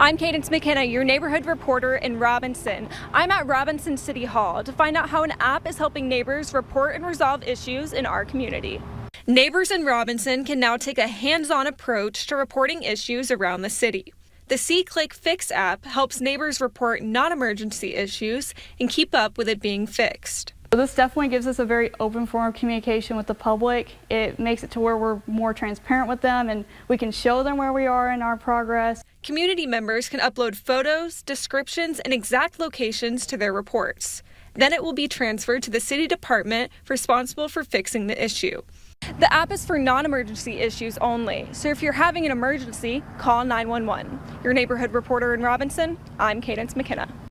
I'm Cadence McKenna, your neighborhood reporter in Robinson. I'm at Robinson City Hall to find out how an app is helping neighbors report and resolve issues in our community. Neighbors in Robinson can now take a hands on approach to reporting issues around the city. The SeeClickFix app helps neighbors report non emergency issues and keep up with it being fixed. This definitely gives us a very open form of communication with the public. It makes it to where we're more transparent with them and we can show them where we are in our progress. Community members can upload photos, descriptions, and exact locations to their reports. Then it will be transferred to the city department responsible for fixing the issue. The app is for non emergency issues only, so if you're having an emergency, call 911. Your neighborhood reporter in Robinson, I'm Cadence McKenna.